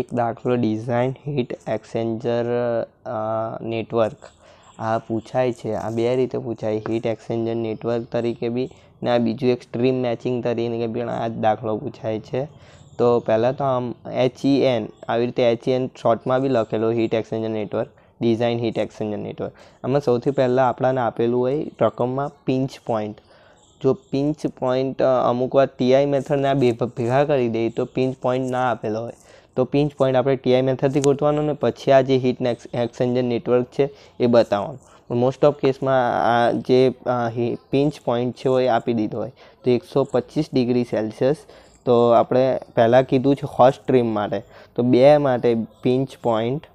એક દાખલો design heat exchanger network આ પૂછાય છે. આ બે રીતે પૂછાય. હીટ એક્સચેન્જર નેટવર્ક તરીકે બી ને આ બીજું એક સ્ટ્રીમ મેચિંગ તરીકે પણ આ જ દાખલો પૂછાય છે. તો પહેલાં તો આમ એચ ઈ એન આવી રીતે એચ એન શોર્ટમાં બી લખેલો heat exchanger network design heat exchanger network આમાં સૌથી પહેલાં આપણાને આપેલું હોય રકમમાં પિંચ પોઈન્ટ જો પિંચ પોઈન્ટ અમુક વાર ટીઆઈ મેથડને આ બે ભેગા કરી દઈએ તો પિંચ પોઈન્ટ ના આપેલો હોય. તો પિંચ પોઈન્ટ આપણે ટીઆઈ મેથડથી ગોતવાનો ને પછી આ જે હીટ એક્સચેન્જર નેટવર્ક છે એ બતાવવાનું. મોસ્ટ ઓફ કેસમાં આ જે પિંચ પોઈન્ટ છે એ આપી દીધો હોય. તો એકસો પચીસ ડિગ્રી સેલ્સિયસ. તો આપણે પહેલાં કીધું છે હોટ સ્ટ્રીમ માટે. તો બે માટે pinch point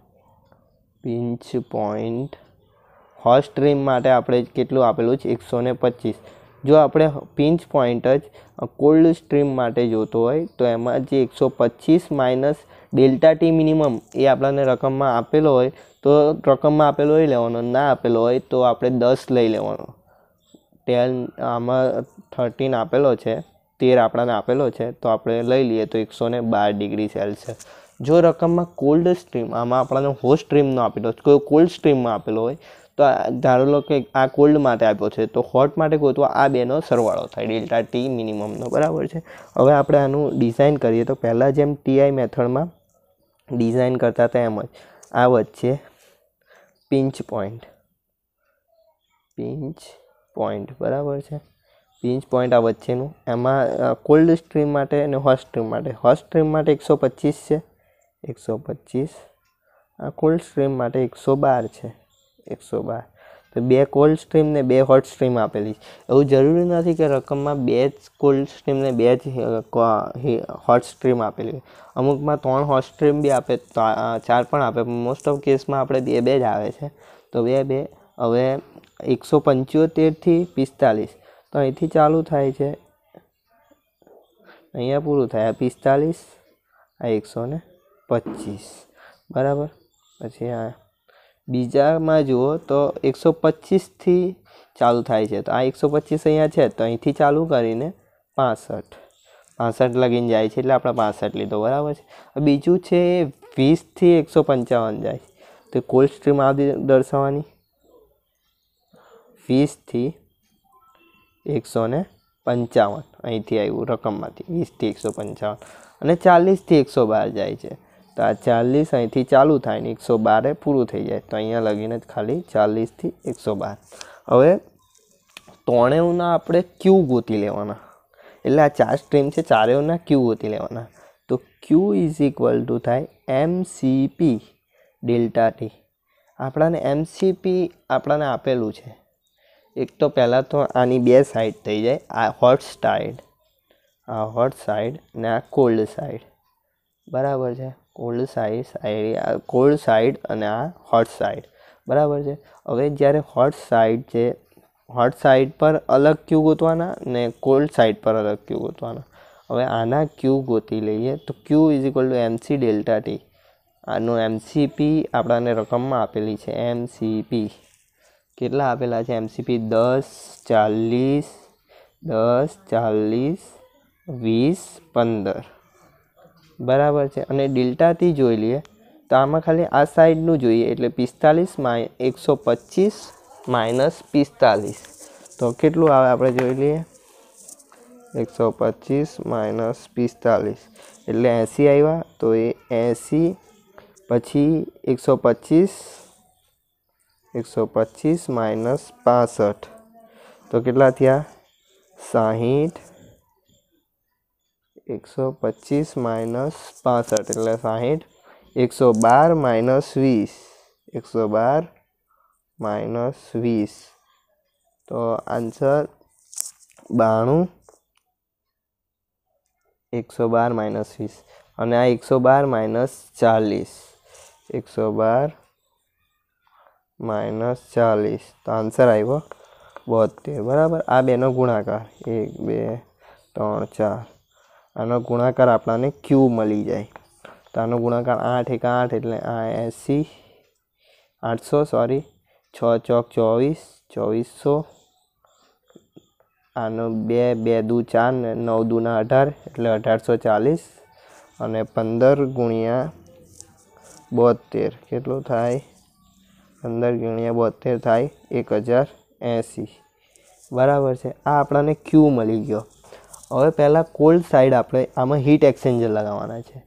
pinch point hot stream માટે આપણે કેટલું આપેલું છે? એકસો ને પચીસ. જો આપણે પિન્ચ પોઈન્ટ જ કોલ્ડ સ્ટ્રીમ માટે જોતો હોય, તો એમાં જે એકસો પચીસ માઇનસ ડેલ્ટા ટી મિનિમમ એ આપણને રકમમાં આપેલો હોય, તો રકમમાં આપેલો હોય લેવાનો. ના આપેલો હોય, તો આપણે દસ લઈ લેવાનો. ટેન આમાં થર્ટીન આપેલો છે, તેર આપણને આપેલો છે, તો આપણે લઈ લઈએ તો એકસો ને બાર ડિગ્રી સેલ્સિયસ. જો રકમમાં કોલ્ડ સ્ટ્રીમ, આમાં આપણને હોટ સ્ટ્રીમનો આપેલો કોઈ કોલ્ડ સ્ટ્રીમમાં આપેલો હોય તો ધારો લો કે આ કોલ્ડ માટે આપ્યો છે, તો હોટ માટે ગોતવા આ બેનો સરવાળો થાય ડેલ્ટા ટી મિનિમમનો બરાબર છે? હવે આપણે આનું ડિઝાઇન કરીએ, તો પહેલાં જેમ ટીઆઈ મેથડમાં ડિઝાઇન કરતા હતા એમ જ. આ વચ્ચે પિંચ પોઈન્ટ પિંચ પોઈન્ટ બરાબર છે? પિંચ પોઈન્ટ આ વચ્ચેનું. એમાં કોલ્ડ સ્ટ્રીમ માટે અને હોટ સ્ટ્રીમ માટે. હોટ સ્ટ્રીમ માટે એકસો પચીસ છે. એકસો પચીસ. આ કોલ્ડ સ્ટ્રીમ માટે એકસો બાર છે. એકસો બાર. તો બે કોલ્ડ સ્ટ્રીમ ને બે હોટ સ્ટ્રીમ આપેલી એવું જરૂરી નથી કે રકમમાં બે જ કોલ્ડ સ્ટ્રીમ ને બે જ હોટ સ્ટ્રીમ આપેલી અમુકમાં ત્રણ હોટ સ્ટ્રીમ બી આપે ચાર પણ આપે મોસ્ટ ઓફ કેસમાં આપણે બે બે જ આવે છે. તો બે બે, હવે એકસો પંચોતેરથી પિસ્તાલીસ. તો અહીંથી ચાલુ થાય છે. અહીંયા પૂરું થાય. આ પિસ્તાલીસ, આ એકસો ને પચીસ. બરાબર? પછી આ બીજામાં જુઓ તો એકસો પચીસથી ચાલુ થાય છે. તો આ એકસો પચીસ અહીંયા છે, તો અહીંથી ચાલુ કરીને પાસઠ. પાસઠ લગીને જાય છે એટલે આપણે પાસઠ લીધો, બરાબર છે? બીજું છે વીસથી એકસો પંચાવન જાય. તો કોલ્ડ સ્ટ્રીમ આ દર્શાવવાની. વીસથી એકસો ને પંચાવન. અહીંથી આવ્યું રકમમાંથી, વીસથી એકસો પંચાવન. અને ચાલીસથી એકસો બાર જાય છે. તો આ ચાલીસ અહીંથી ચાલુ થાય ને એકસો બારે પૂરું થઈ જાય. તો અહીંયા લગીને જ ખાલી ચાલીસથી એકસો બાર. હવે ત્રણેવના આપણે ક્યુ ગોતી લેવાના. એટલે આ ચાર સ્ટ્રીમ છે ચારેવના ક્યુ ગોતી લેવાના. તો ક્યુ ઇઝ ઇક્વલ ટુ થાય એમસીપી ડેલ્ટા ટી આપણાને એમસીપી આપણાને આપેલું છે. એક તો પહેલાં તો આની બે સાઈડ થઈ જાય. આ હોટ સાઈડ આ હોટ સાઈડ ને આ કોલ્ડ સાઈડ બરાબર છે? Cold side side cold side અને આ હોટ સાઇડ બરાબર છે? હવે જ્યારે હોટ સાઇડ છે હોટ સાઇડ પર અલગ ક્યુ ગોતવાના ને કોલ્ડ સાઈડ પર અલગ ક્યુ ગોતવાના? હવે આના ક્યુ ગોતી લઈએ તો Q is equal to MC delta T આનું એમસીપી આપણાને રકમમાં આપેલી છે એમસીપી કેટલા આપેલા છે? એમસીપી દસ, ચાલીસ દસ, ચાલીસ, વીસ, પંદર. બરાબર છે. અને ડેલ્ટાથી જોઈ લઈએ, તો આમાં ખાલી આ સાઈડનું જોઈએ, એટલે પિસ્તાલીસ માય એકસો પચીસ માઇનસ પિસ્તાલીસ. તો કેટલું આવે આપણે જોઈ લઈએ? એકસો પચીસ માઇનસ પિસ્તાલીસ. એટલે એંસી આવ્યા, તો એ એંસી, પછી એકસો પચીસ એકસો પચીસ માઇનસ પાસઠ. તો કેટલા થયા? સાહીઠ એકસો પચીસ માઇનસ પાસઠ, એટલે સાહીઠ. એકસો બાર માઇનસ વીસ. એકસો બાર માઇનસ વીસ. તો આન્સર બાણું. એકસો બાર માઇનસ વીસ. અને આ એકસો બાર માઇનસ ચાલીસ. એકસો બાર માઇનસ ચાલીસ. તો આન્સર આવ્યો બોતેર બરાબર? આ બેનો ગુણાકાર. એક, બે, ત્રણ, ચાર. આનો ગુણાકાર આપણને ક્યુ મળી જાય. તો આનો ગુણાકાર આઠ એક આઠ એટલે આ એંસી, આઠસો સોરી છ ચોક ચોવીસ, ચોવીસો, આનો બે બે દુ ચાર ને નવ દુના અઢાર એટલે અઢારસો ચાલીસ અને પંદર ગુણ્યા બોતેર કેટલું થાય? પંદર ગુણ્યા બોતેર થાય એક હજાર એંસી. બરાબર છે. આ આપણને ક્યુ મળી ગયો. હવે પહેલાં કોલ્ડ સાઈડ આપણે આમાં હીટ એક્સચેન્જર લગાવવાના છે.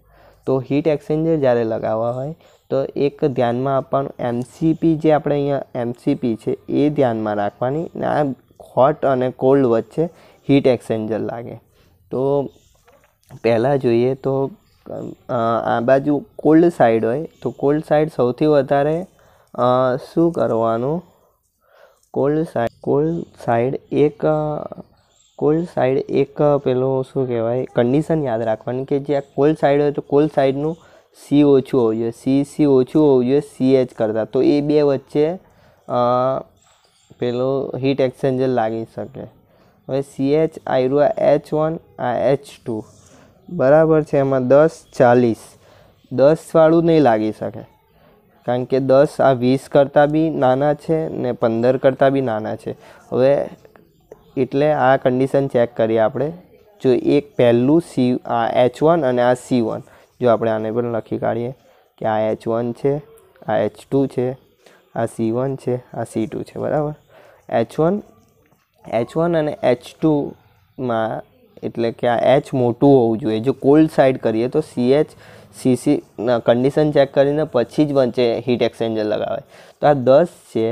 તો હીટ એક્સચેન્જર જ્યારે લગાવવા હોય, તો એક ધ્યાનમાં આપવાનું એમસીપી જે આપણે અહીંયા એમસીપી છે, એ ધ્યાનમાં રાખવાની ને આ હોટ અને કોલ્ડ વચ્ચે હીટ એક્સચેન્જર લાગે. તો પહેલાં જોઈએ તો આ બાજુ કોલ્ડ સાઈડ હોય, તો કોલ્ડ સાઈડ સૌથી વધારે શું કરવાનું? કોલ્ડ સાઈડ કોલ્ડ સાઈડ એક કોલ્ડ સાઈડ એક પેલું શું કહેવાય કન્ડિશન યાદ રાખવાની કે જે આ કોલ્ડ સાઈડ હોય તો કોલ્ડ સાઈડનું સી ઓછું હોવું જોઈએ. સી સી ઓછું હોવું જોઈએ સી એચ કરતાં. તો એ બે વચ્ચે પેલો હીટ એક્સચેન્જર લાગી શકે. હવે સી એચ આવ્યું આ એચ વન આ એચ ટુ બરાબર છે એમાં દસ, ચાલીસ. દસવાળું નહીં લાગી શકે. કારણ કે દસ આ વીસ કરતાં બી નાના છે ને પંદર કરતાં બી નાના છે. હવે એટલે આ કન્ડિશન ચેક કરીએ આપણે. જો એક પહેલું સી આ એચ વન અને આ સી વન જો આપણે આને પણ લખી કાઢીએ કે આ એચ વન છે, આ એચ ટુ છે, આ સી વન છે, આ સી ટુ છે, બરાબર? એચ વન એચ વન અને એચ ટુમાં એટલે કે આ એચ મોટું હોવું જોઈએ. જો કોલ્ડ સાઇડ કરીએ તો C H CC condition check કરીને પછી જ વચ્ચે હીટ એક્સચેન્જર લગાવે. તો આ દસ છે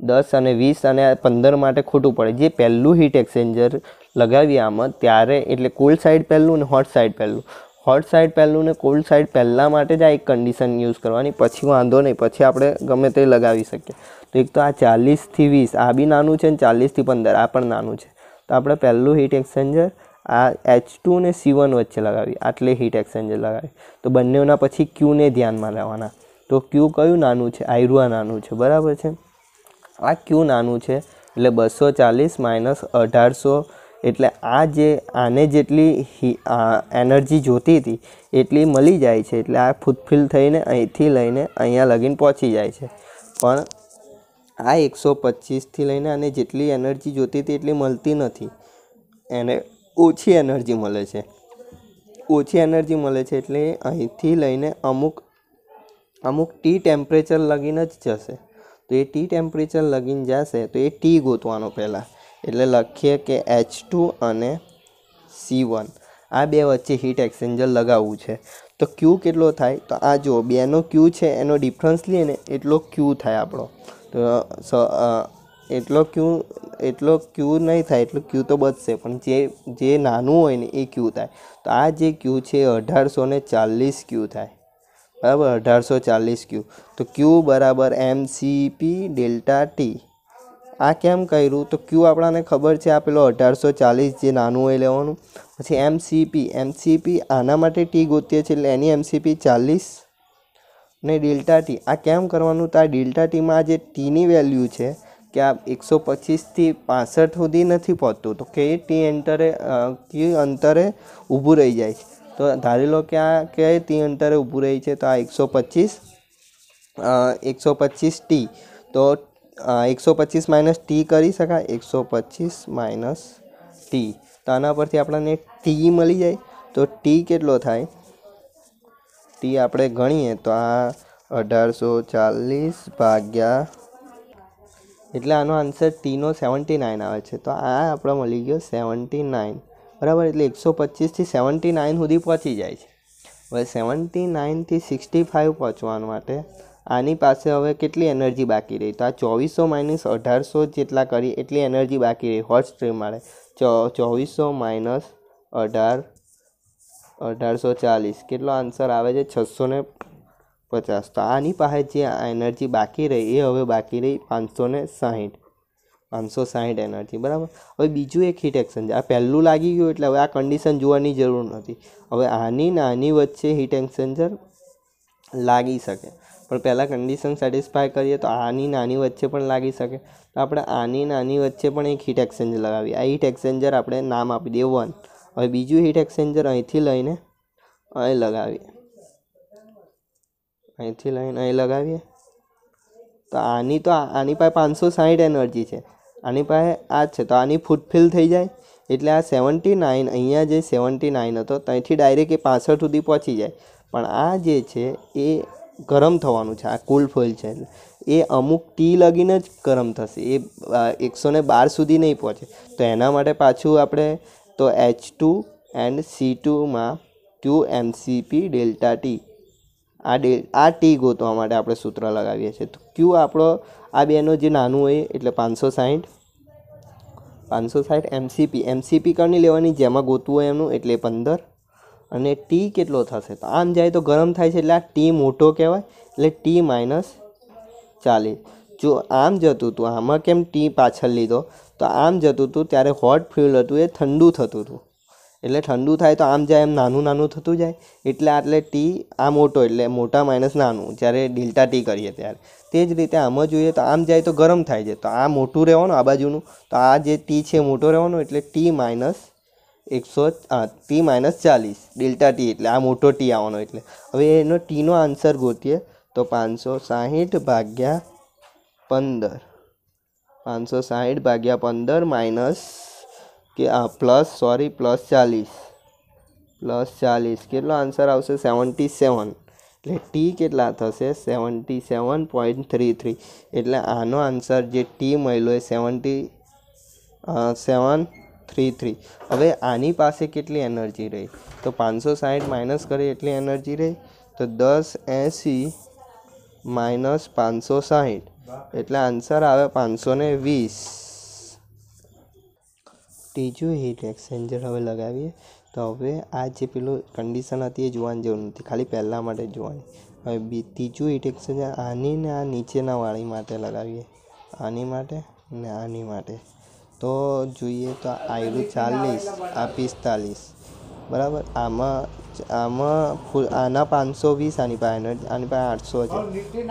દસ અને વીસ અને પંદર માટે ખોટું પડે. જે પહેલું હીટ એક્સચેન્જર લગાવીએ આમાં, ત્યારે એટલે કોલ્ડ સાઈડ પહેલું અને હોટ સાઈડ પહેલું. હોટ સાઇડ પહેલું ને કોલ્ડ સાઈડ પહેલાં માટે જ આ એક કન્ડિશન યુઝ કરવાની. પછી વાંધો નહીં, પછી આપણે ગમે તે લગાવી શકીએ. તો એક તો આ ચાલીસથી વીસ, આ બી નાનું છે ને ચાલીસથી પંદર, આ પણ નાનું છે. તો આપણે પહેલું હીટ એક્સચેન્જર આ એચ ટુ ને સી વન વચ્ચે લગાવી. આટલે હીટ એક્સચેન્જર લગાવી. તો બંનેના પછી ક્યુને ધ્યાનમાં લેવાના. તો ક્યુ કયું નાનું છે? આયરુઆ નાનું છે. બરાબર છે? આ ક્યુ નાનું છે? એટલે બસો ચાલીસ માઇનસ અઢારસો. એટલે આ જે, આને જેટલી એનર્જી જોતી હતી, એટલી મળી જાય છે. એટલે આ ફૂટફિલ થઈને અહીંથી લઈને અહીંયા લગીને પહોંચી જાય છે. પણ આ એકસો પચીસથી લઈને આને જેટલી એનર્જી જોતી હતી, એટલી મળતી નથી. એને ઓછી એનર્જી મળે છે. ઓછી એનર્જી મળે છે એટલે અહીંથી લઈને અમુક અમુક ટી ટેમ્પરેચર લગીને જ જશે. તો એ ટી ટેમ્પરેચર લગીને જશે તો એ ટી ગોતવાનો પહેલાં. એટલે લખીએ કે એચ ટુ અને સી વન આ બે વચ્ચે હીટ એક્સચેન્જર લગાવવું છે. તો ક્યુ કેટલો થાય? તો આ જુઓ, બેનો ક્યુ છે, એનો ડિફરન્સ લઈએ ને, એટલો ક્યુ થાય આપણો. તો એટલો ક્યુ એટલો ક્યુ નહીં થાય, એટલો ક્યુ તો બચશે. પણ જે જે નાનું હોય ને, એ ક્યુ થાય. તો આ જે ક્યુ છે એ અઢારસો ચાલીસ ક્યુ થાય. બરાબર? અઢારસો ચાલીસ ક્યુ તો ક્યુ બરાબર એમ સીપી ડેલ્ટા ટી આ કેમ કર્યું? તો ક્યુ આપણાને ખબર છે આ પેલો અઢારસો ચાલીસ જે નાનું હોય લેવાનું. પછી એમસીપી એમસીપી આના માટે ટી ગોતીએ છીએ એટલે એની એમસીપી ચાલીસ ને ડેલ્ટા ટી આ કેમ કરવાનું? તો આ ડેલ્ટા ટીમાં જે ટીની વેલ્યુ છે કે આ એકસો પચીસથી પાસઠ સુધી નથી પહોંચતું. તો કે ટી એન્ટરે કે અંતરે ઊભું રહી જાય છે. તો ધારી લો કે આ કઈ ટી અંતરે ઊભું રહી છે તો આ એકસો પચીસ એકસો પચીસ ટી. તો એકસો પચીસ માઇનસ ટી કરી શકાય? એકસો પચીસ માઇનસ ટી. તો આના પરથી આપણને ટી મળી જાય. તો ટી કેટલો થાય? ટી આપણે ગણીએ તો આ અઢારસો ચાલીસ ભાગ્યા એટલે આનો આન્સર ટીનો સેવન્ટી નાઇન આવે છે. તો આ આપણો મળી ગયો સેવન્ટી નાઇન બરાબર? એટલે એકસો પચીસથી સેવન્ટી નાઇન સુધી પહોંચી જાય છે. હવે સેવન્ટી નાઇનથી સિક્સટી ફાઇવ પહોંચવા માટે આની પાસે હવે કેટલી એનર્જી બાકી રહી? તો આ ચોવીસો માઇનસ અઢારસો જેટલા કરી, એટલી એનર્જી બાકી રહી હોટ સ્ટ્રીમ માટે. ચોવીસો માઇનસ અઢાર, અઢારસો ચાલીસ. કેટલો આન્સર આવે છે? છસો ને પચાસ. તો આની પાસે જે એનર્જી બાકી રહી, એ હવે બાકી રહી પાંચસો ને સાહીઠ. પાંચસો સાઠ એનર્જી બરાબર? હવે બીજું એક હીટ એક્સચેન્જર આ પહેલું લાગી ગયું એટલે હવે આ કન્ડિશન જોવાની જરૂર નથી. હવે આની નાની વચ્ચે હીટ એક્સચેન્જર લાગી શકે. પણ પહેલાં કન્ડિશન સેટિસ્ફાય કરીએ તો આની નાની વચ્ચે પણ લાગી શકે. તો આપણે આની નાની વચ્ચે પણ એક હીટ એક્સચેન્જર લગાવીએ. આ હીટ એક્સચેન્જર આપણે નામ આપી દઈએ વન હવે બીજું હીટ એક્સચેન્જર અહીંથી લઈને અહીં લગાવીએ. અહીંથી લઈને અહીં લગાવીએ. તો આની તો આની પાસે પાંચસો સાઠ એનર્જી છે. આની પાસે આ જ છે. તો આની ફૂટફિલ થઈ જાય. એટલે આ સેવન્ટી નાઇન અહીંયા જે સેવન્ટી નાઇન હતો, ત્યાંથી ડાયરેક્ટ એ પાસઠ સુધી પહોંચી જાય. પણ આ જે છે, એ ગરમ થવાનું છે. આ કુલ ફોઇલ છે. એ અમુક ટી લગીને જ ગરમ થશે. એ એકસો ને બાર સુધી નહીં પહોંચે. તો એના માટે પાછું આપણે તો એચ ટુ એન્ડ સી ટુમાં ટુ એમસીપી ડેલ્ટા ટી આ ડે, આ ટી ગોતવા માટે આપણે સૂત્ર લગાવીએ છીએ. તો ક્યુ આપણો, આ બેનો જે નાનું હોય, એટલે પાંચસો સાઠ પાંચસો સાઠ એમસીપી. એમસીપી કરની લેવાની, જેમાં ગોતવું હોય એમનું, એટલે પંદર. અને ટી કેટલો થશે? તો આમ જાય તો ગરમ થાય છે, એટલે આ ટી મોટો કહેવાય, એટલે ટી માઇનસ ચાલીસ. જો આમ જતું હતું, આમાં કેમ ટી પાછળ લીધો? તો આમ જતું હતું, ત્યારે હોટ ફ્યુલ હતું, એ ઠંડુ થતું હતું. એટલે ઠંડુ થાય તો આમ જાય, એમ નાનું નાનું થતું જાય. એટલે આટલે ટી આ મોટો, એટલે મોટા માઇનસ નાનું, જ્યારે ડેલ્ટા ટી કરીએ ત્યારે. તે જ રીતે આમાં જોઈએ તો આમ જાય તો ગરમ થાય છે. તો આ મોટું રહેવાનું, આ બાજુનું. તો આ જે ટી છે મોટો રહેવાનો, એટલે ટી માઇનસ એકસો ટી માઇનસ ચાલીસ, ડેલ્ટા ટી એટલે આ મોટો ટી આવવાનો એટલે. હવે એનો ટીનો આન્સર ગોતીએ તો પાંચસો સાહીઠ ભાગ્યા પંદર. પાંચસો સાહીઠ ભાગ્યા પંદર માઇનસ કે આ પ્લસ સોરી પ્લસ ચાલીસ. પ્લસ ચાલીસ. કેટલો આન્સર આવશે? સેવન્ટી સેવન એટલે ટી કેટલા થશે? Seventy seven point three three એટલે આનો આન્સર જે ટી મળ્યો એ સેવન્ટી સેવન થ્રી થ્રી હવે આની પાસે કેટલી એનર્જી રહી? તો પાંચસો સાઠ માઇનસ કરીએ એટલી એનર્જી રહી? તો દસ એંસી માઇનસ પાંચસો સાઠ એટલે આન્સર આવે પાંચસો વીસ. ત્રીજું હીટ એક્સચેન્જર હવે લગાવીએ. તો હવે આ જે પેલું કન્ડિશન હતી એ જોવાની જરૂર નથી. ખાલી પહેલાં માટે જોવાની. હવે બી, ત્રીજું હીટ એક્સચેન્જર આની ને આ નીચેના વાળી માટે લગાવીએ. આની માટે ને આની માટે. તો જોઈએ તો આયરું ચાલીસ, આ પિસ્તાલીસ. બરાબર? આમાં આમાં ફૂલ, આના પાંચસો વીસ, આની પાસે આની પાસે આઠસો છે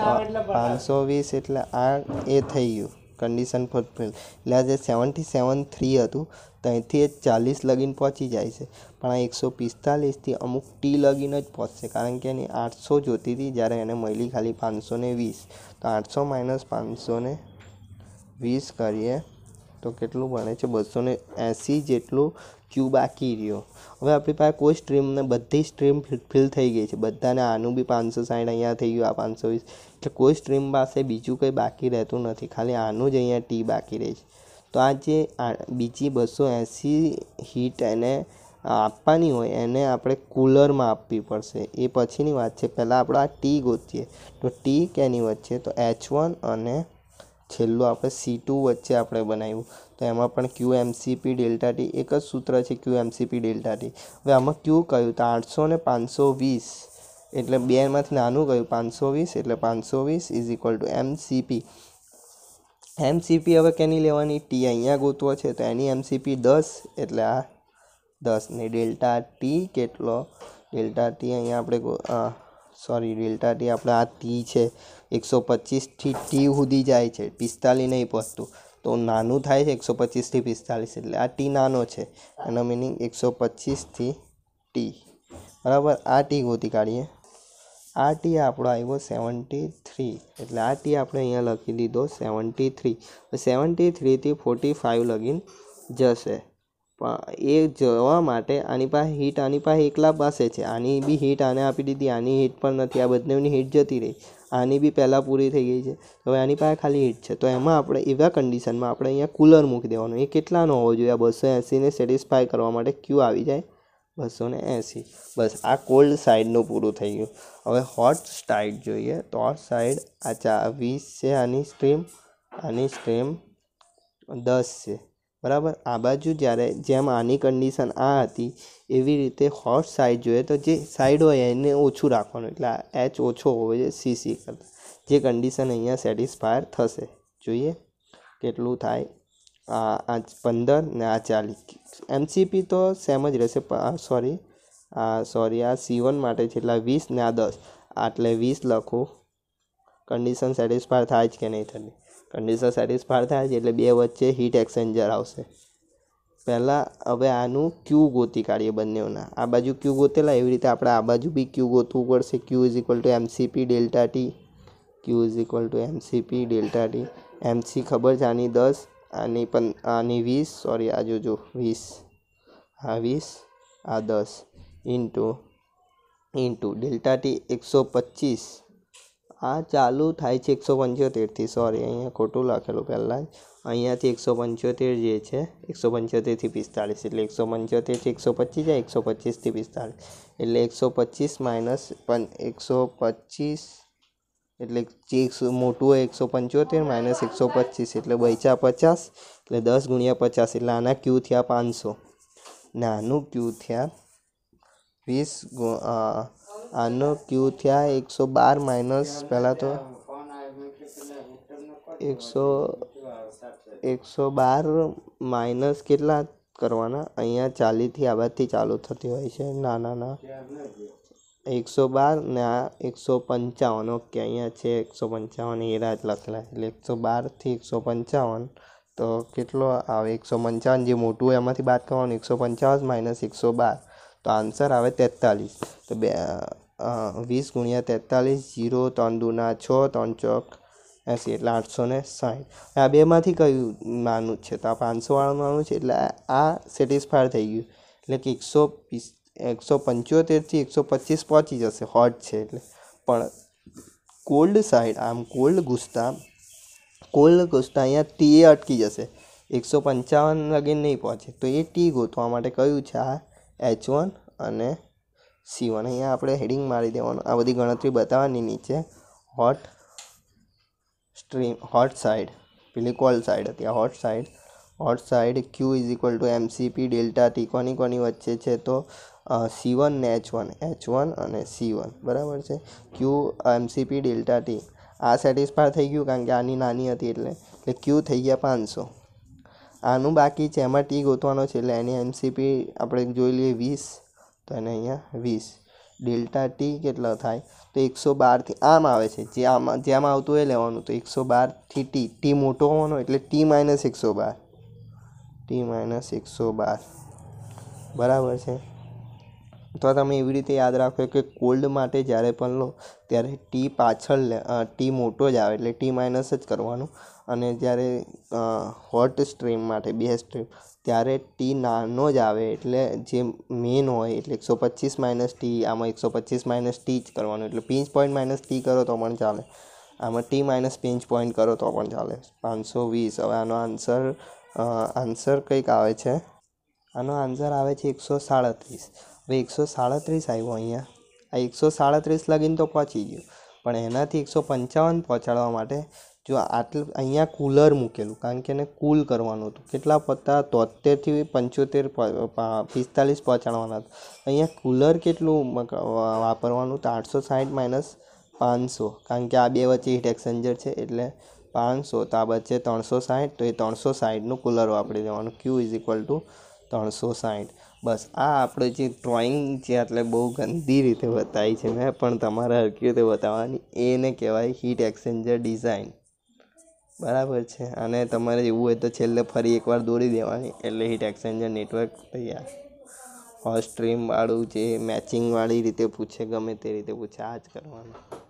પાંચસો વીસ એટલે આ એ થઈ ગયું. કન્ડિશન ફૂલફિલ એટલે આ જે સેવન્ટી સેવન થ્રી હતું ત્યાંથી એ ચાલીસ લગીન પહોંચી જાય છે. પણ આ એકસો પિસ્તાલીસથી અમુક ટી લગીન જ પહોંચશે, કારણ કે એની આઠસો જોતી હતી જ્યારે એને મળી ખાલી પાંચસો ને વીસ. તો આઠસો માઇનસ પાંચસો ને વીસ કરીએ તો કેટલું બને છે? બસો ને એંસી જેટલું ક્યુ બાકી રહ્યો. હવે આપણી પાસે કોઈ સ્ટ્રીમને બધી સ્ટ્રીમ ફિલ થઈ ગઈ છે. બધાને આનું બી પાંચસો સાઠ અહીંયા થઈ ગયું, આ પાંચસો વીસ. એટલે કોઈ સ્ટ્રીમ પાસે બીજું કંઈ બાકી રહેતું નથી. ખાલી આનું જ અહીંયા ટી બાકી રહે છે. તો આ જે બીજી બસો એંસી હીટ એને આપવાની હોય, એને આપણે કુલરમાં આપવી પડશે. એ પછીની વાત છે. પહેલાં આપણે આ ટી ગોતીએ. તો ટી કેની વચ્ચે? તો એચ વન અને છેલ્લું આપણે સી ટુ વચ્ચે આપણે બનાવ્યું. તો એમાં પણ ક્યુ એમસીપી ડેલ્ટા ટી એક જ સૂત્ર છે ક્યુ એમસીપી ડેલ્ટા ટી. હવે આમાં ક્યુ? કહ્યું તો આઠસો ને પાંચસો વીસ. એટલે બેમાંથી નાનું કહ્યું પાંચસો વીસ એટલે પાંચસો વીસ is equal to MCP MCP હવે કેની લેવાની? ટી અહીંયા ગોતવો છે, તો એની એમસીપી દસ, એટલે આ દસ. ને ડેલ્ટા ટી કેટલો? ડેલ્ટા ટી અહીંયા આપણે સોરી, ડેલ્ટા ટી આપણે આ ટી છે. એકસો પચીસથી ટી સુધી જાય છે. પિસ્તાલીસ નહીં પહોંચતું. તો નાનું થાય છે એકસો પચીસથી પિસ્તાલીસ એટલે આ ટી નાનો છે. એનો મિનિંગ એકસો પચીસથી ટી. બરાબર? આ ટી ગોતી કાઢીએ. આ ટી આપણો આવ્યો સેવન્ટી થ્રી એટલે આ ટી આપણે અહીંયા લખી દીધો સેવન્ટી થ્રી સેવન્ટી થ્રીથી ફોર્ટી ફાઇવ લગીન જશે. એ જવા માટે આની પાસે હીટ આની પાસે એકલા પાસે છે. આની બી હીટ આને આપી દીધી. આની હીટ પણ નથી. આ બંનેની હિટ જતી રહી. આની બી પહેલાં પૂરી થઈ ગઈ છે. હવે આની પાસે ખાલી હીટ છે. તો એમાં આપણે એવા કન્ડિશનમાં આપણે અહીંયા કુલર મૂકી દેવાનું. એ કેટલાનો હોવો જોઈએ? આ બસો એંસીને સેટિસ્ફાય કરવા માટે ક્યુ આવી જાય. બસો ને એંસી. બસ, આ કોલ્ડ સાઈડનું પૂરું થઈ ગયું. હવે હોટ સાઈડ જોઈએ તો હોટ સાઈડ આ ચા વીસ છે. આની સ્ટ્રીમ આની સ્ટ્રીમ દસ છે. બરાબર? આ બાજુ જ્યારે જેમ આની કન્ડિશન આ હતી, એવી રીતે હોટ સાઇડ જોઈએ તો જે સાઈડ હોય એને ઓછું રાખવાનું, એટલે આ એચ ઓછો હોવો જોઈએ સીસી કરતા. જે કન્ડિશન અહીંયા સેટિસ્ફાયર થશે. જોઈએ કેટલું થાય. આ આ પંદર ને આ ચાલીસ. એમસીપી તો સેમ જ રહેશે સોરી આ સોરી આ સી વન માટે છે વીસ ને આ દસ. આટલે વીસ લખું. કન્ડિશન સેટિસ્ફાય થાય જ કે નહીં થતી? કન્ડિશન સેટિસ્ફાય થાય છે એટલે બે વચ્ચે હીટ એક્સચેન્જર આવશે. પહેલાં હવે આનું ક્યુ ગોતી કાઢીએ બંનેઓના. આ બાજુ ક્યુ ગોતેલા, એવી રીતે આપણે આ બાજુ બી ક્યુ ગોતવું પડશે. Q is equal to MCP delta T Q is equal to MCP delta T MC ખબર છે? આની દસ, આની પણ આની વીસ સોરી આ જોજો વીસ. આ વીસ, આ દસ. ઇન્ટુ ઇન્ટુ ડેલ્ટા ટી એકસો પચીસ. આ ચાલુ થાય છે એકસો પંચોતેરથી સોરી અહીંયા ખોટું લખેલું પહેલાં જ. અહીંયાથી એકસો પંચોતેર જે છે, એકસો પંચોતેરથી પિસ્તાળીસ, એટલે એકસો પંચોતેરથી એકસો પચીસ જાય, એકસો પચીસથી પિસ્તાળીસ. એટલે એકસો પચીસ માઇનસ પન એકસો પચીસ, એટલે એકસો મોટું હોય એકસો પંચોતેર માઇનસ એકસો પચીસ, એટલે બૈચા પચાસ, એટલે દસ ગુણ્યા પચાસ, એટલે આના ક્યુ થયા પાંચસો. નાનું ક્યુ થયા વીસ ગુ- આનો ક્યુ થયા એકસો બાર માઇનસ પહેલાં તો એકસો એકસો બાર માઇનસ કેટલા કરવાના? અહીંયા ચાલીથી આ બાજુથી ચાલુ થતી હોય છે. ના ના ના એકસો બાર ને આ એકસો પંચાવન. ઓકે, અહીંયા છે એકસો પંચાવન. એ રાજ લખેલા એટલે એકસો બારથી એકસો પંચાવન. તો કેટલો આવે? એકસો પંચાવન જે મોટું હોય એમાંથી બાદ કરવાનું. એકસો પંચાવન માઇનસ એકસો બાર. તો આન્સર આવે તેતાલીસ. તો બે વીસ ગુણ્યા તેતાલીસ, જીરો, ત્રણ દુના છ, ત્રણ ચોક એંસી, એટલે આઠસો ને સાઠ આ બેમાંથી કયું નાનું છે? તો આ પાંચસોવાળું નાનું છે, એટલે આ- સેટિસ્ફાય થઈ ગયું. એટલે કે એકસો પીસ એકસો પંચોતેરથી એકસો પચીસ પહોંચી જશે હોટ છે એટલે. પણ કોલ્ડ સાઈડ આમ કોલ્ડ ઘૂસતા કોલ્ડ ઘૂસતા અહીંયા ટી અટકી જશે. એકસો પંચાવન લગીન નહીં પહોંચે. તો એ ટી ગોતવા માટે કયું છે આ? એચ વન અને સી વન અહીંયા આપણે હેડિંગ મારી દેવાનું. આ બધી ગણતરી બતાવવાની નીચે. હોટ સ્ટ્રીમ હોટ સાઇડ પેલી કોલ સાઇડ હતી. આ hot side hot side Q is equal to MCP delta T કોની કોની વચ્ચે છે તો સી વન ને એચ વન એચ વન અને સી વન બરાબર છે? ક્યુ એમસીપી ડેલ્ટા ટી આ સેટિસ્ફાય થઈ ગયું કારણ કે આની નાની હતી એટલે. એટલે ક્યુ થઈ ગયા પાંચસો. આનું બાકી છે. એમાં ટી ગોતવાનો છે એટલે એની એમસીપી આપણે જોઈ લઈએ વીસ. તો એને અહીંયા વીસ. ડેલ્ટા ટી કેટલો થાય? તો એકસો બારથી, આમ આવે છે. જે આમાં, જેમ આવતું એ લેવાનું. તો એકસો બારથી ટી. ટી મોટો હોવાનો એટલે ટી માઇનસ એકસો બાર. ટી માઇનસ એકસો બાર. બરાબર છે? તો તમે એવી રીતે યાદ રાખો કે કોલ્ડ માટે જ્યારે પણ લો, ત્યારે ટી પાછળ ટી મોટો જ આવે. એટલે ટી માઇનસ જ કરવાનું. અને જ્યારે હોટ સ્ટ્રીમ માટે બે સ્ટ્રીમ ત્યારે ટી નાનો જ આવે એટલે જે મેન હોય એટલે એકસો પચીસ માઇનસ ટી આમાં એકસો પચીસ માઇનસ ટી જ કરવાનું, એટલે પિંચ પોઈન્ટ માઇનસ ટી કરો તો પણ ચાલે. આમાં ટી માઇનસ પિંચ પોઈન્ટ કરો તો પણ ચાલે. પાંચસો વીસ, હવે આનો આન્સર આન્સર કંઈક આવે છે. આનો આન્સર આવે છે એકસો સાડત્રીસ. હવે એકસો સાડત્રીસ આવ્યો અહીંયા. આ એકસો સાડત્રીસ લગીને તો પહોંચી ગયું. પણ એનાથી એકસો પંચાવન પહોંચાડવા માટે જો આટલું અહીંયા કુલર મૂકેલું, કારણ કે એને કુલ કરવાનું હતું. કેટલા પત્તા? તોતેરથી પંચોતેર પિસ્તાલીસ પહોંચાડવાના હતા. અહીંયા કુલર કેટલું વાપરવાનું તો આઠસો સાઠ માઇનસ પાંચસો. કારણ કે આ બે વચ્ચે હીટ એક્સચેન્જર છે, એટલે પાંચસો. તો આ વચ્ચે ત્રણસો સાઠ તો એ ત્રણસો સાઠનું કુલર વાપરી દેવાનું. ક્યુ ઇઝ ઇક્વલ ટુ ત્રણસો સાઠ બસ, આ આપણે જે ડ્રોઈંગ છે એટલે બહુ ગંદી રીતે બતાવી છે. મેં પણ તમારે હરકી રીતે બતાવવાની. એને કહેવાય હીટ એક્સચેન્જર ડિઝાઇન બરાબર છે. અને તમારે એવું હોય તો છેલ્લે ફરી એકવાર દોરી દેવાની. એટલે હીટ એક્સચેન્જર નેટવર્ક તૈયાર. હોટ સ્ટ્રીમવાળું જે મેચિંગવાળી રીતે પૂછે, ગમે તે રીતે પૂછે, આ જ કરવાનું.